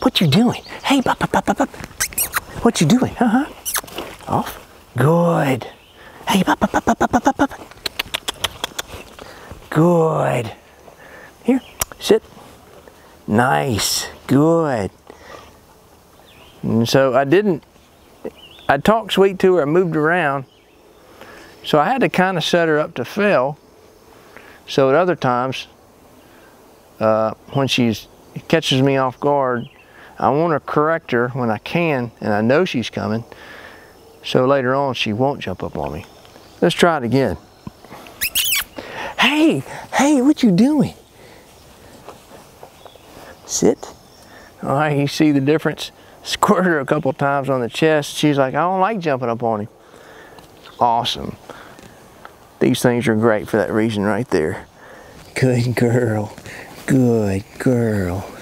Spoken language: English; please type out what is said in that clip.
What you doing? Hey, bop, bop, bop, bop, bop. What you doing? Uh-huh. Off. Good. Hey, bop, bop, bop, bop, bop, bop, bop. Good. Here, sit. Nice. Good. And so I didn't, I talked sweet to her, I moved around. So I had to kind of set her up to fail. So at other times, uh, when she catches me off guard, I want to correct her when I can, and I know she's coming. So later on, she won't jump up on me. Let's try it again. Hey, hey, what you doing? Sit. All right, you see the difference? Squirt her a couple times on the chest. She's like, I don't like jumping up on him. Awesome. These things are great for that reason right there. Good girl. Good girl.